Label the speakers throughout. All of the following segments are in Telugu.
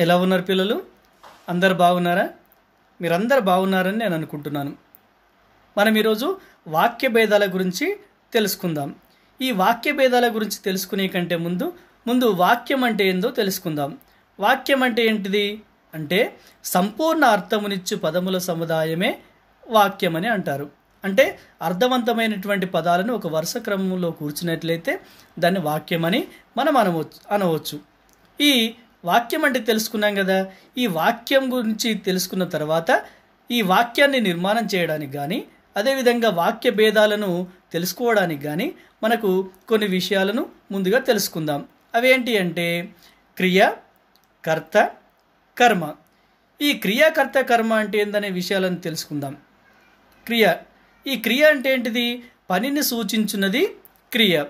Speaker 1: ఎలా ఉన్నారు పిల్లలు? అందరు బాగున్నారా? మీరందరు బాగున్నారని నేను అనుకుంటున్నాను. మనం ఈరోజు వాక్య భేదాల గురించి తెలుసుకుందాం. ఈ వాక్య భేదాల గురించి తెలుసుకునే కంటే ముందు ముందు వాక్యం అంటే ఏందో తెలుసుకుందాం. వాక్యం అంటే ఏంటిది? అంటే సంపూర్ణ అర్థమునిచ్చు పదముల సముదాయమే వాక్యం అని అంటారు. అంటే అర్థవంతమైనటువంటి పదాలను ఒక వరుస క్రమంలో కూర్చున్నట్లయితే దాన్ని వాక్యం అని మనం అనవచ్చు అనవచ్చు. ఈ వాక్యం అంటే తెలుసుకున్నాం కదా. ఈ వాక్యం గురించి తెలుసుకున్న తర్వాత ఈ వాక్యాన్ని నిర్మాణం చేయడానికి కానీ అదేవిధంగా వాక్య భేదాలను తెలుసుకోవడానికి కానీ మనకు కొన్ని విషయాలను ముందుగా తెలుసుకుందాం. అవేంటి అంటే క్రియ కర్త కర్మ. ఈ క్రియాకర్త కర్మ అంటే ఏందనే విషయాలను తెలుసుకుందాం. క్రియ. ఈ క్రియ అంటే ఏంటిది? పనిని సూచించున్నది క్రియ.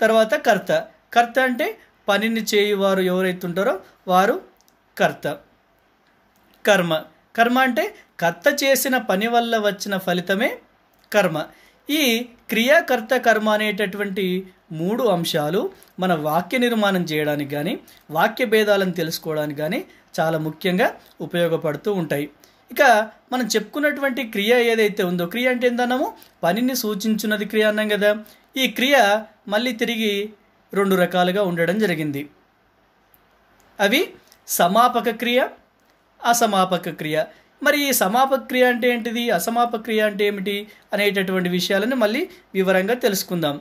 Speaker 1: తర్వాత కర్త. కర్త అంటే పనిని చేయువారు ఎవరైతే ఉంటారో వారు కర్త. కర్మ. కర్మ అంటే కర్త చేసిన పని వల్ల వచ్చిన ఫలితమే కర్మ. ఈ క్రియాకర్త కర్మ అనేటటువంటి మూడు అంశాలు మన వాక్య నిర్మాణం చేయడానికి కానీ వాక్య భేదాలను తెలుసుకోవడానికి కానీ చాలా ముఖ్యంగా ఉపయోగపడుతూ ఉంటాయి. ఇక మనం చెప్పుకున్నటువంటి క్రియ ఏదైతే ఉందో క్రియ అంటే ఏందన్నాము? పనిని సూచించున్నది క్రియ అన్నాం కదా. ఈ క్రియ మళ్ళీ తిరిగి రెండు రకాలుగా ఉండడం జరిగింది. అవి సమాపక క్రియ అసమాపక క్రియ. మరి ఈ సమాపక క్రియ అంటే ఏంటిది? అసమాపక క్రియ అంటే ఏమిటి? అనేటటువంటి విషయాలను మళ్ళీ వివరంగా తెలుసుకుందాం.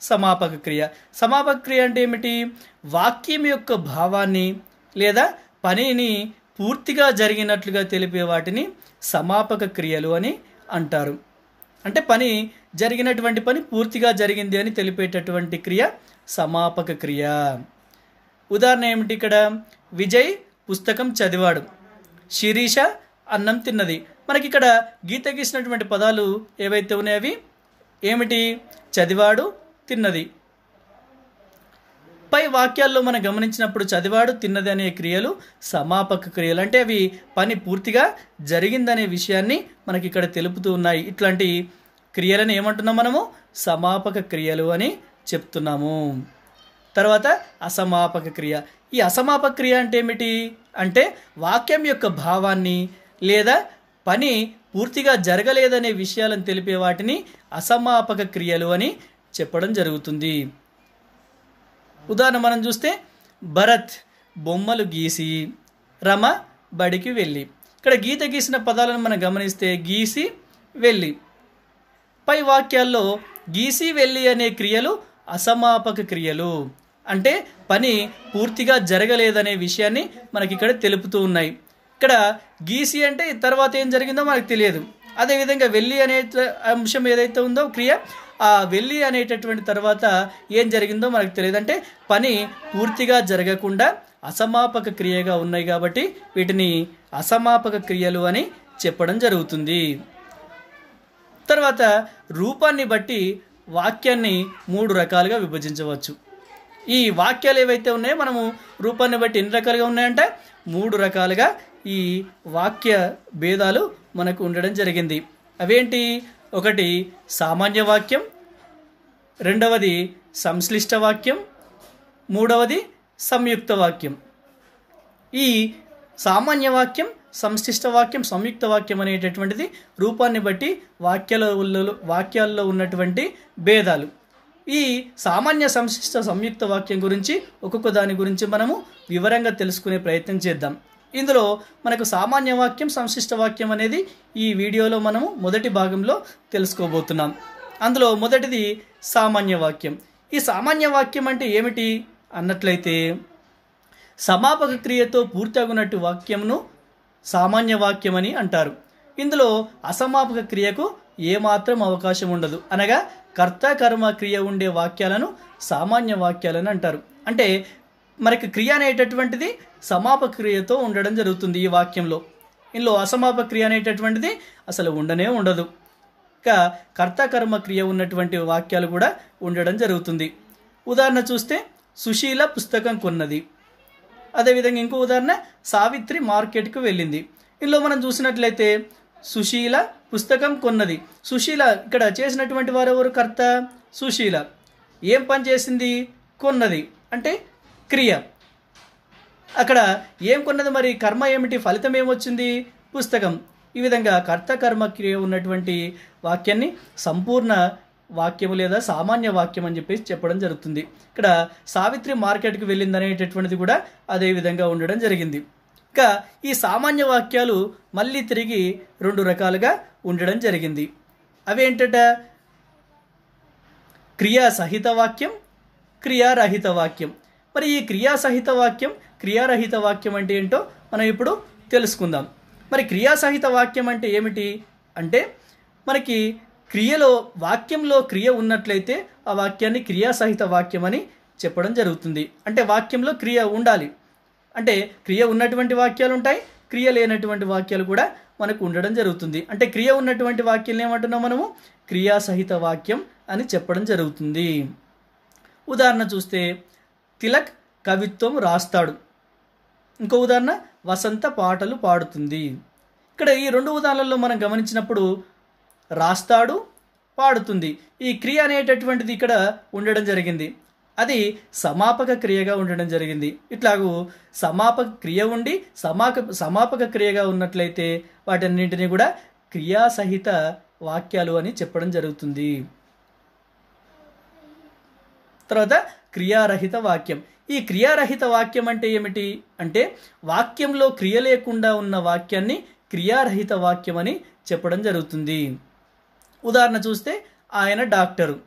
Speaker 1: సమాపక క్రియ. సమాపక క్రియ అంటే ఏమిటి? వాక్యం యొక్క భావాన్ని లేదా పనిని పూర్తిగా జరిగినట్లుగా తెలిపే వాటిని సమాపక క్రియలు అని అంటారు. అంటే పని జరిగినటువంటి పని పూర్తిగా జరిగింది అని తెలిపేటటువంటి క్రియ సమాపక క్రియ. ఉదాహరణ ఏమిటి ఇక్కడ? విజయ్ పుస్తకం చదివాడు. శిరీష అన్నం తిన్నది. మనకి ఇక్కడ గీత గీసినటువంటి పదాలు ఏవైతే ఉన్నాయో అవి? ఏమిటి? చదివాడు తిన్నది. పై వాక్యాల్లో మనం గమనించినప్పుడు చదివాడు తిన్నది అనే క్రియలు సమాపక క్రియలు. అంటే అవి పని పూర్తిగా జరిగిందనే విషయాన్ని మనకి ఇక్కడ తెలుపుతూ ఉన్నాయి. ఇట్లాంటి క్రియలను ఏమంటున్నాం మనము? సమాపక క్రియలు అని చెప్తున్నాము. తర్వాత అసమాపక క్రియ. ఈ అసమాపక క్రియ అంటే ఏమిటి? అంటే వాక్యం యొక్క భావాన్ని లేదా పని పూర్తిగా జరగలేదనే విషయాలను తెలిపే వాటిని అసమాపక క్రియలు అని చెప్పడం జరుగుతుంది. ఉదాహరణ మనం చూస్తే భరత్ బొమ్మలు గీసి రమ బడికి వెళ్ళి. ఇక్కడ గీత గీసిన పదాలను మనం గమనిస్తే గీసి వెళ్ళి. పై వాక్యాల్లో గీసి వెళ్ళి అనే క్రియలు అసమాపక క్రియలు. అంటే పని పూర్తిగా జరగలేదనే విషయాన్ని మనకి ఇక్కడ తెలుపుతూ ఉన్నాయి. ఇక్కడ గీసి అంటే తర్వాత ఏం జరిగిందో మనకు తెలియదు. అదేవిధంగా వెళ్ళి అనే అంశం ఏదైతే ఉందో క్రియ ఆ వెళ్ళి అనేటటువంటి తర్వాత ఏం జరిగిందో మనకు తెలియదు. అంటే పని పూర్తిగా జరగకుండా అసమాపక క్రియగా ఉన్నాయి కాబట్టి వీటిని అసమాపక క్రియలు అని చెప్పడం జరుగుతుంది. తర్వాత రూపాన్ని బట్టి వాక్యాన్ని మూడు రకాలుగా విభజించవచ్చు. ఈ వాక్యాలు ఏవైతే ఉన్నాయో మనము రూపాన్ని బట్టి ఎన్ని రకాలుగా ఉన్నాయంటే? మూడు రకాలుగా ఈ వాక్య భేదాలు మనకు ఉండడం జరిగింది. అవేంటి? ఒకటి సామాన్య వాక్యం రెండవది సంశ్లిష్ట వాక్యం మూడవది సంయుక్త వాక్యం. ఈ సామాన్య వాక్యం సంశిష్ట వాక్యం సంయుక్త వాక్యం అనేటటువంటిది రూపాన్ని బట్టి వాక్యాల వాక్యాల్లో ఉన్నటువంటి భేదాలు. ఈ సామాన్య సంశిష్ట సంయుక్త వాక్యం గురించి ఒక్కొక్క దాని గురించి మనము వివరంగా తెలుసుకునే ప్రయత్నం చేద్దాం. ఇందులో మనకు సామాన్య వాక్యం సంశిష్ట వాక్యం అనేది ఈ వీడియోలో మనము మొదటి భాగంలో తెలుసుకోబోతున్నాం. అందులో మొదటిది సామాన్య వాక్యం. ఈ సామాన్య వాక్యం అంటే ఏమిటి? అన్నట్లయితే సమాపక క్రియతో పూర్తగునట్టు వాక్యంను సామాన్య వాక్యం అని అంటారు. ఇందులో అసమాపక క్రియకు ఏమాత్రం అవకాశం ఉండదు. అనగా కర్త కర్మ క్రియ ఉండే వాక్యాలను సామాన్య వాక్యాలని అంటారు. అంటే మనకి క్రియ అనేటటువంటిది సమాపక క్రియతో ఉండడం జరుగుతుంది ఈ వాక్యంలో. ఇందులో అసమాపక క్రియ అనేటటువంటిది అసలు ఉండనే ఉండదు. ఇంకా కర్త కర్మ క్రియ ఉన్నటువంటి వాక్యాలు కూడా ఉండడం జరుగుతుంది. ఉదాహరణ చూస్తే సుశీల పుస్తకం కొన్నది. అదేవిధంగా ఇంకో ఉదాహరణ సావిత్రి మార్కెట్కు వెళ్ళింది. ఇందులో మనం చూసినట్లయితే సుశీల పుస్తకం కొన్నది. సుశీల ఇక్కడ చేసినటువంటి వారు ఎవరు? కర్త సుశీల. ఏం పని చేసింది? కొన్నది. అంటే క్రియ. అక్కడ ఏం కొన్నది మరి? కర్మ ఏమిటి? ఫలితం ఏమొచ్చింది పుస్తకం. ఈ విధంగా కర్త కర్మ క్రియ ఉన్నటువంటి వాక్యాన్ని సంపూర్ణ వాక్యము లేదా సామాన్య వాక్యం అని చెప్పేసి చెప్పడం జరుగుతుంది. ఇక్కడ సావిత్రి మార్కెట్కి వెళ్ళింది అనేటటువంటిది కూడా అదే విధంగా ఉండడం జరిగింది. ఇంకా ఈ సామాన్య వాక్యాలు మళ్ళీ తిరిగి రెండు రకాలుగా ఉండడం జరిగింది. అవేంటట క్రియా క్రియాసహిత వాక్యం క్రియారహిత వాక్యం. మరి ఈ క్రియాసహిత వాక్యం క్రియారహిత వాక్యం అంటే ఏంటో మనం ఇప్పుడు తెలుసుకుందాం. మరి క్రియాసహిత వాక్యం అంటే ఏమిటి? అంటే మనకి క్రియలో వాక్యంలో క్రియ ఉన్నట్లయితే ఆ వాక్యాన్ని క్రియాసహిత వాక్యం అని చెప్పడం జరుగుతుంది. అంటే వాక్యంలో క్రియ ఉండాలి. అంటే క్రియ ఉన్నటువంటి వాక్యాలు ఉంటాయి క్రియ లేనటువంటి వాక్యాలు కూడా మనకు ఉండడం జరుగుతుంది. అంటే క్రియ ఉన్నటువంటి వాక్యాలు ఏమంటున్నాం మనము? క్రియాసహిత వాక్యం అని చెప్పడం జరుగుతుంది. ఉదాహరణ చూస్తే తిలక్ కవిత్వం రాస్తాడు. ఇంకో ఉదాహరణ వసంత పాటలు పాడుతుంది. ఇక్కడ ఈ రెండు ఉదాహరణల్లో మనం గమనించినప్పుడు రాస్తాడు పాడుతుంది. ఈ క్రియ అనేటటువంటిది ఇక్కడ ఉండడం జరిగింది. అది సమాపక క్రియగా ఉండడం జరిగింది. ఇట్లాగూ సమాపక క్రియ ఉండి సమాక సమాపక క్రియగా ఉన్నట్లయితే వాటన్నింటినీ కూడా క్రియాసహిత వాక్యాలు అని చెప్పడం జరుగుతుంది. తర్వాత క్రియారహిత వాక్యం. ఈ క్రియారహిత వాక్యం అంటే ఏమిటి? అంటే వాక్యంలో క్రియ లేకుండా ఉన్న వాక్యాన్ని క్రియారహిత వాక్యం అని చెప్పడం జరుగుతుంది. ఉదాహరణ చూస్తే ఆయన డాక్టరు.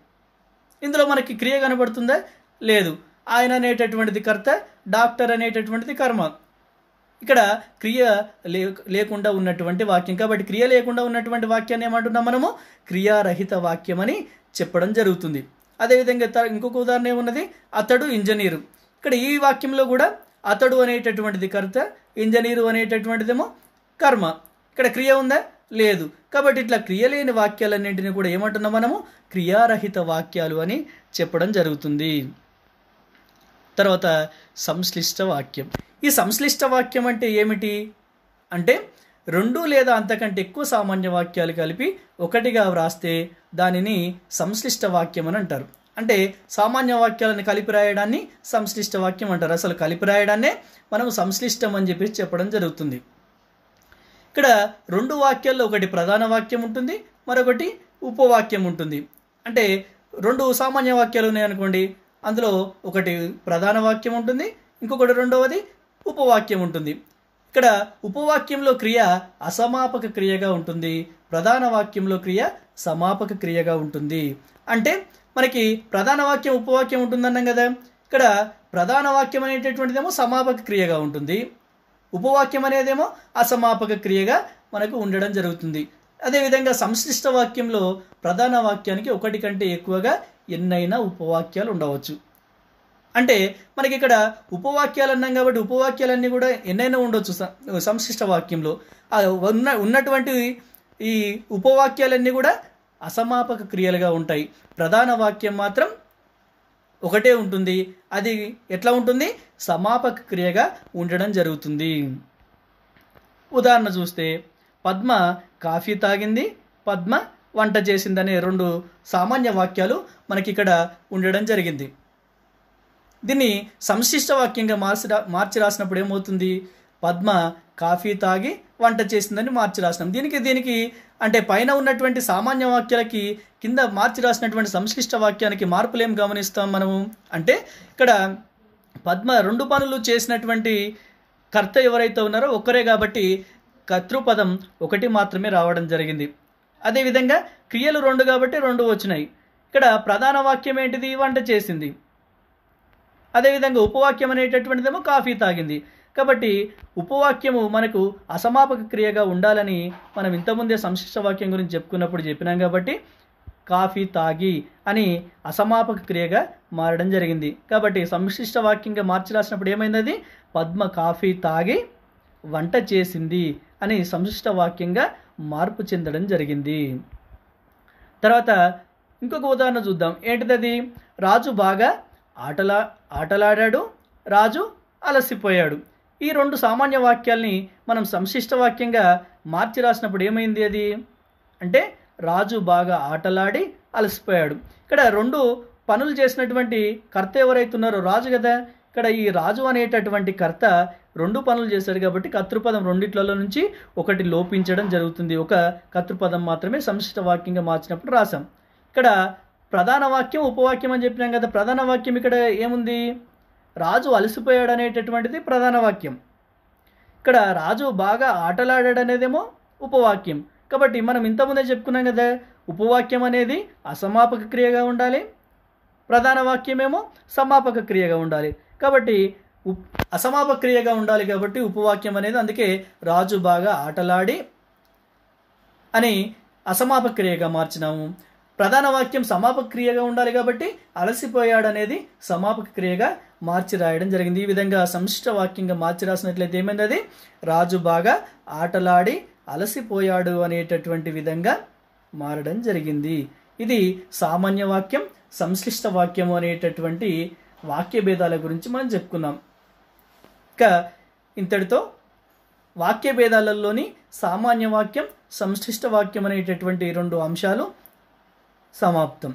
Speaker 1: ఇందులో మనకి క్రియ కనబడుతుందా? లేదు. ఆయన అనేటటువంటిది కర్త డాక్టర్ అనేటటువంటిది కర్మ. ఇక్కడ క్రియ లే లేకుండా ఉన్నటువంటి వాక్యం. కాబట్టి క్రియ లేకుండా ఉన్నటువంటి వాక్యాన్ని ఏమంటున్నాం మనము? క్రియారహిత వాక్యం అని చెప్పడం జరుగుతుంది. అదేవిధంగా ఇంకొక ఉదాహరణ ఏమున్నది? అతడు ఇంజనీరు. ఇక్కడ ఈ వాక్యంలో కూడా అతడు అనేటటువంటిది కర్త ఇంజనీరు అనేటటువంటిదేమో కర్మ. ఇక్కడ క్రియ ఉందా? లేదు. కాబట్టి ఇట్లా క్రియలేని వాక్యాలన్నింటినీ కూడా ఏమంటున్నాం మనము? క్రియారహిత వాక్యాలు అని చెప్పడం జరుగుతుంది. తర్వాత సంశ్లిష్ట వాక్యం. ఈ సంశ్లిష్ట వాక్యం అంటే ఏమిటి? అంటే రెండు లేదా అంతకంటే ఎక్కువ సామాన్య వాక్యాలు కలిపి ఒకటిగా వ్రాస్తే దానిని సంశ్లిష్ట వాక్యం అని అంటారు. అంటే సామాన్య వాక్యాలను కలిపి రాయడాన్ని సంశ్లిష్ట వాక్యం అంటారు. అసలు కలిపి రాయడాన్నే మనం సంశ్లిష్టం అని చెప్పేసి చెప్పడం జరుగుతుంది. ఇక్కడ రెండు వాక్యాల్లో ఒకటి ప్రధాన వాక్యం ఉంటుంది మరొకటి ఉపవాక్యం ఉంటుంది. అంటే రెండు సామాన్య వాక్యాలు ఉన్నాయనుకోండి అందులో ఒకటి ప్రధాన వాక్యం ఉంటుంది ఇంకొకటి రెండవది ఉపవాక్యం ఉంటుంది. ఇక్కడ ఉపవాక్యంలో క్రియ అసమాపక క్రియగా ఉంటుంది ప్రధాన వాక్యంలో క్రియ సమాపక క్రియగా ఉంటుంది. అంటే మనకి ప్రధాన వాక్యం ఉపవాక్యం ఉంటుందన్నాం కదా ఇక్కడ ప్రధాన వాక్యం అనేటటువంటిదేమో సమాపక క్రియగా ఉంటుంది. ఉపవాక్యం అనేదేమో అసమాపక క్రియగా మనకు ఉండడం జరుగుతుంది. అదేవిధంగా సంశ్లిష్ట వాక్యంలో ప్రధాన వాక్యానికి ఒకటి కంటే ఎక్కువగా ఎన్నైనా ఉపవాక్యాలు ఉండవచ్చు. అంటే మనకి ఇక్కడ ఉపవాక్యాలు అన్నాం కాబట్టి ఉపవాక్యాలన్నీ కూడా ఎన్నైనా ఉండొచ్చు. సంశ్లిష్ట సంశిష్ట వాక్యంలో ఉన్న ఉన్నటువంటి ఈ ఉపవాక్యాలన్నీ కూడా అసమాపక క్రియలుగా ఉంటాయి. ప్రధాన వాక్యం మాత్రం ఒకటే ఉంటుంది. అది ఎట్లా ఉంటుంది? సమాపక క్రియగా ఉండడం జరుగుతుంది. ఉదాహరణ చూస్తే పద్మ కాఫీ తాగింది పద్మ వంట చేసిందనే రెండు సామాన్య వాక్యాలు మనకి ఇక్కడ ఉండడం జరిగింది. దీన్ని సంశిష్ట వాక్యంగా మార్చి రా- మార్చి రాసినప్పుడు ఏమవుతుంది? పద్మ కాఫీ తాగి వంట చేసిందని మార్చి రాసినాం. దీనికి దీనికి అంటే పైన ఉన్నటువంటి సామాన్య వాక్యాలకి కింద మార్చి రాసినటువంటి సంశ్లిష్ట వాక్యానికి మార్పులు ఏం గమనిస్తాం మనము? అంటే ఇక్కడ పద్మ రెండు పనులు చేసినటువంటి కర్త ఎవరైతే ఉన్నారో ఒక్కరే కాబట్టి కర్తృపదం ఒకటి మాత్రమే రావడం జరిగింది. అదేవిధంగా క్రియలు రెండు కాబట్టి రెండు వచ్చినాయి. ఇక్కడ ప్రధాన వాక్యం ఏంటిది? వంట చేసింది. అదేవిధంగా ఉపవాక్యం అనేటటువంటిదేమో కాఫీ తాగింది. కాబట్టి ఉపవాక్యము మనకు అసమాపక క్రియగా ఉండాలని మనం ఇంతకుముందే సంశిష్ట వాక్యం గురించి చెప్పుకున్నప్పుడు చెప్పినాం కాబట్టి కాఫీ తాగి అని అసమాపక క్రియగా మారడం జరిగింది. కాబట్టి సంశిష్ట వాక్యంగా మార్చి రాసినప్పుడు ఏమైంది అది? పద్మ కాఫీ తాగి వంట చేసింది అని సంశిష్ట వాక్యంగా మార్పు చెందడం జరిగింది. తర్వాత ఇంకొక ఉదాహరణ చూద్దాం. ఏంటిది అది? రాజు బాగా ఆటలా ఆటలాడాడు రాజు అలసిపోయాడు. ఈ రెండు సామాన్య వాక్యాల్ని మనం సంశిష్ట వాక్యంగా మార్చి రాసినప్పుడు ఏమైంది అది? అంటే రాజు బాగా ఆటలాడి అలసిపోయాడు. ఇక్కడ రెండు పనులు చేసినటువంటి కర్త ఎవరైతే ఉన్నారో రాజు కదా. ఇక్కడ ఈ రాజు అనేటటువంటి కర్త రెండు పనులు చేశాడు కాబట్టి కర్తృపదం రెండిట్లలో నుంచి ఒకటి లోపించడం జరుగుతుంది. ఒక కర్తృపదం మాత్రమే సంశిష్ట వాక్యంగా మార్చినప్పుడు రాసాం ఇక్కడ ప్రధాన వాక్యం ఉపవాక్యం అని చెప్పినాం కదా. ప్రధాన వాక్యం ఇక్కడ ఏముంది? రాజు అలసిపోయాడు అనేటటువంటిది ప్రధాన వాక్యం. ఇక్కడ రాజు బాగా ఆటలాడాడు అనేదేమో ఉపవాక్యం. కాబట్టి మనం ఇంతకుముందే చెప్పుకున్నాం కదా ఉపవాక్యం అనేది అసమాపక క్రియగా ఉండాలి ప్రధాన వాక్యమేమో సమాపక క్రియగా ఉండాలి. కాబట్టి ఉప్ అసమాపక క్రియగా ఉండాలి కాబట్టి ఉపవాక్యం అనేది అందుకే రాజు బాగా ఆటలాడి అని అసమాపక క్రియగా మార్చినాము. ప్రధాన వాక్యం సమాపక క్రియగా ఉండాలి కాబట్టి అలసిపోయాడు అనేది సమాపక క్రియగా మార్చి రాయడం జరిగింది. ఈ విధంగా సంశిష్ట వాక్యంగా మార్చి రాసినట్లయితే ఏమైంది అది? రాజు బాగా ఆటలాడి అలసిపోయాడు అనేటటువంటి విధంగా మారడం జరిగింది. ఇది సామాన్య వాక్యం సంశ్లిష్ట వాక్యం అనేటటువంటి వాక్య భేదాల గురించి మనం చెప్పుకున్నాం ఇక ఇంతటితో వాక్య భేదాలలోని సామాన్య వాక్యం సంశ్లిష్ట వాక్యం అనేటటువంటి రెండు అంశాలు సమాప్తం.